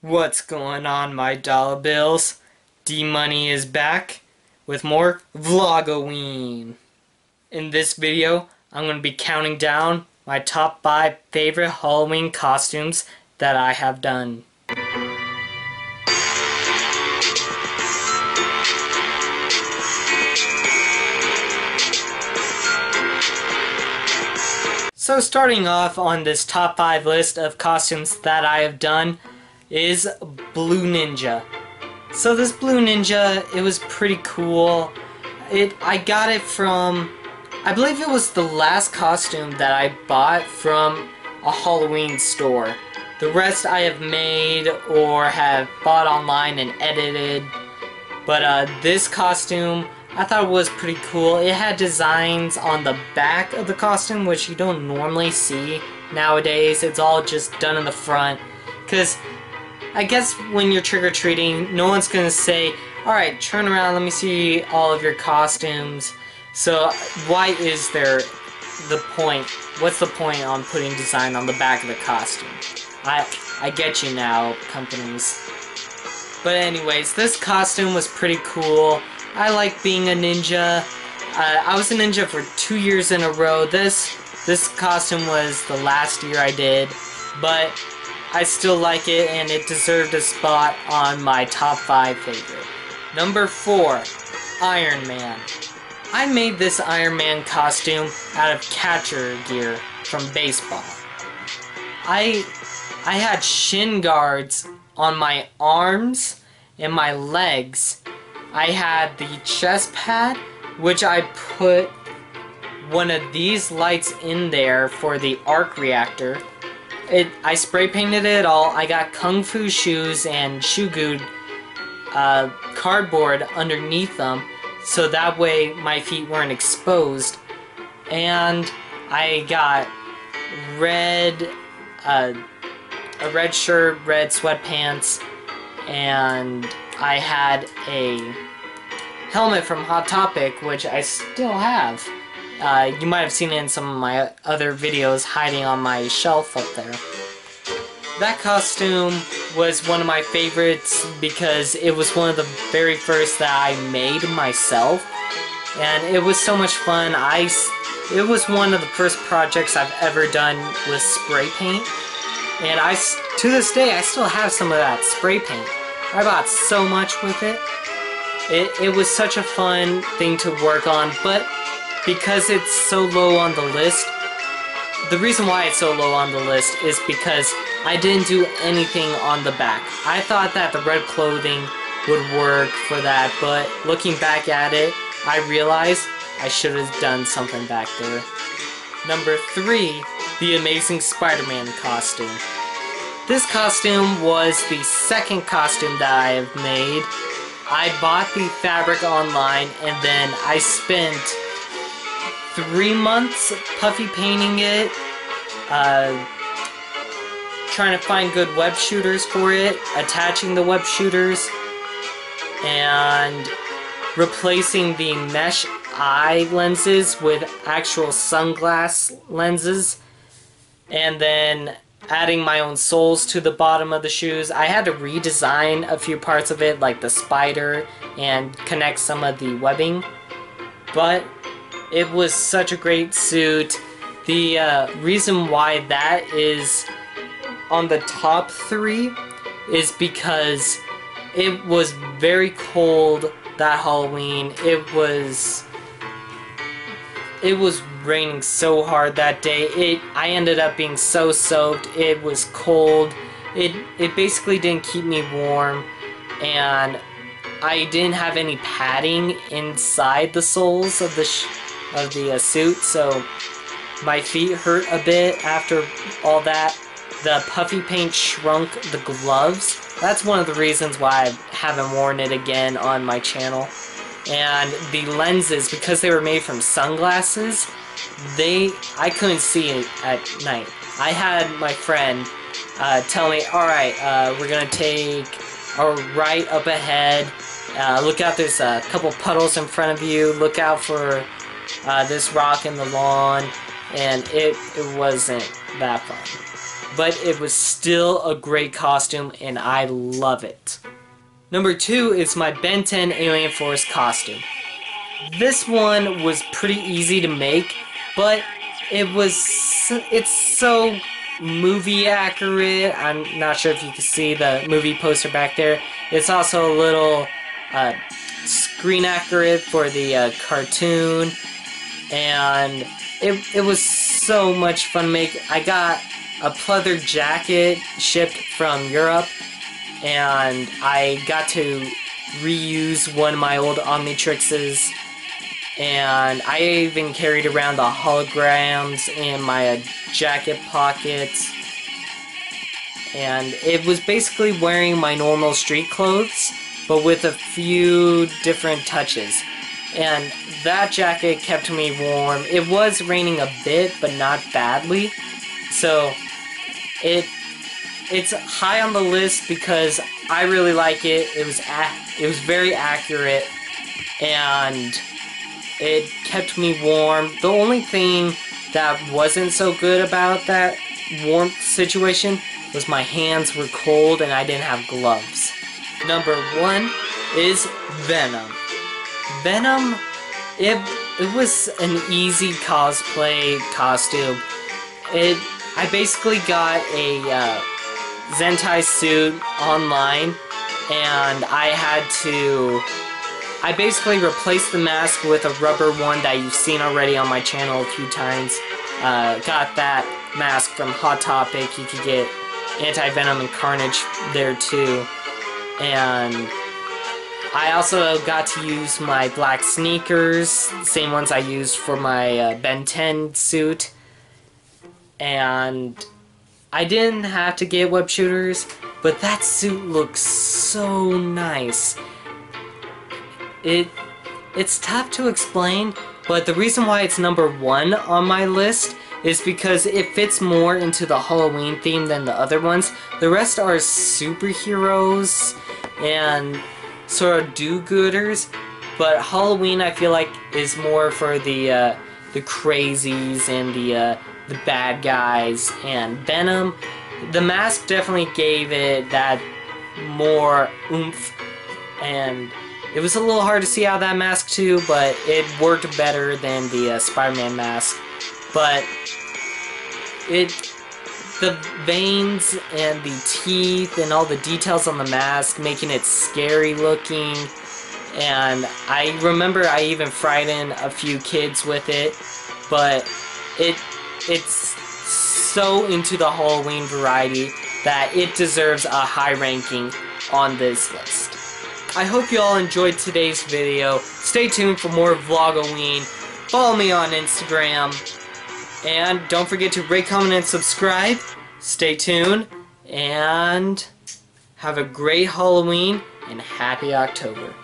What's going on, my dollar bills? D Money is back with more Vlogoween. In this video, I'm going to be counting down my top 5 favorite Halloween costumes that I have done. So starting off on this top 5 list of costumes that I have done is Blue Ninja. So this Blue Ninja, it was pretty cool. It I got it from I believe it was the last costume that I bought from a Halloween store. The rest I have made or have bought online and edited. But uh, this costume I thought it was pretty cool. It had designs on the back of the costume, which you don't normally see nowadays. It's all just done in the front. Because I guess when you're trick-or-treating, no one's going to say, alright, turn around, let me see all of your costumes. So why is there the point? What's the point on putting design on the back of the costume? I, I get you now, companies. But anyways, this costume was pretty cool. I like being a ninja. Uh, I was a ninja for two years in a row. This this costume was the last year I did, but I still like it and it deserved a spot on my top 5 favorite. Number 4, Iron Man. I made this Iron Man costume out of catcher gear from baseball. I I had shin guards on my arms and my legs I had the chest pad, which I put one of these lights in there for the arc reactor. It, I spray painted it all. I got kung fu shoes and shoe uh, cardboard underneath them, so that way my feet weren't exposed. And I got red, uh, a red shirt, red sweatpants, and I had a helmet from Hot Topic, which I still have. Uh, you might have seen it in some of my other videos hiding on my shelf up there. That costume was one of my favorites because it was one of the very first that I made myself. And it was so much fun. I, it was one of the first projects I've ever done with spray paint. And I, to this day, I still have some of that spray paint. I bought so much with it. It, it was such a fun thing to work on, but because it's so low on the list, the reason why it's so low on the list is because I didn't do anything on the back. I thought that the red clothing would work for that, but looking back at it, I realized I should have done something back there. Number 3, the Amazing Spider-Man costume. This costume was the second costume that I have made. I bought the fabric online and then I spent three months puffy painting it, uh, trying to find good web shooters for it, attaching the web shooters, and replacing the mesh eye lenses with actual sunglass lenses, and then adding my own soles to the bottom of the shoes. I had to redesign a few parts of it, like the spider, and connect some of the webbing. But it was such a great suit. The uh, reason why that is on the top three is because it was very cold that Halloween. It was it was raining so hard that day. It I ended up being so soaked. It was cold. It it basically didn't keep me warm and I didn't have any padding inside the soles of the of the uh, suit, so my feet hurt a bit after all that. The puffy paint shrunk the gloves. That's one of the reasons why I haven't worn it again on my channel and the lenses, because they were made from sunglasses, they I couldn't see it at night. I had my friend uh, tell me, alright, uh, we're gonna take a right up ahead, uh, look out, there's a couple puddles in front of you, look out for uh, this rock in the lawn, and it, it wasn't that fun. but it was still a great costume and I love it. Number two is my Ben 10 Alien Force costume. This one was pretty easy to make, but it was, it's so movie accurate. I'm not sure if you can see the movie poster back there. It's also a little uh, screen accurate for the uh, cartoon, and it, it was so much fun make. I got a pleather jacket shipped from Europe, and I got to reuse one of my old Omnitrixes, and I even carried around the holograms in my uh, jacket pockets, and it was basically wearing my normal street clothes, but with a few different touches. And that jacket kept me warm. It was raining a bit, but not badly. So, it it's high on the list because I really like it. It was it was very accurate and it kept me warm. The only thing that wasn't so good about that warmth situation was my hands were cold and I didn't have gloves. Number one is Venom. Venom, it, it was an easy cosplay costume. It, I basically got a uh, Zentai suit online and I had to I basically replaced the mask with a rubber one that you've seen already on my channel a few times. Uh, got that mask from Hot Topic. You could get Anti-Venom and Carnage there too. And I also got to use my black sneakers, same ones I used for my uh, Ben 10 suit. And I didn't have to get web shooters, but that suit looks so nice. It it's tough to explain, but the reason why it's number one on my list is because it fits more into the Halloween theme than the other ones. The rest are superheroes and sort of do-gooders, but Halloween I feel like is more for the uh, the crazies and the uh, the bad guys and Venom. The mask definitely gave it that more oomph and it was a little hard to see out that mask too, but it worked better than the uh, Spider-Man mask. But it, the veins and the teeth and all the details on the mask, making it scary looking. And I remember I even frightened a few kids with it, but it it's so into the Halloween variety that it deserves a high ranking on this list. I hope you all enjoyed today's video. Stay tuned for more Vlogoween. Follow me on Instagram. And don't forget to rate, comment, and subscribe. Stay tuned. And have a great Halloween and happy October.